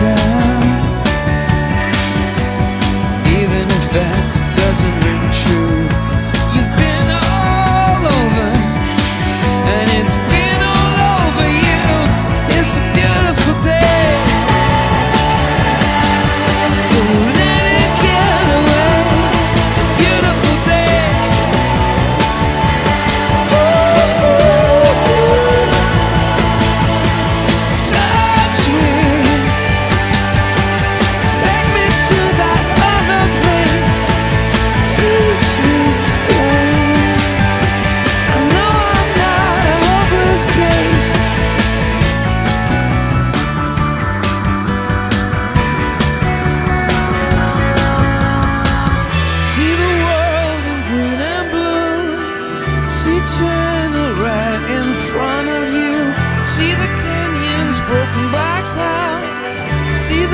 down. Even if that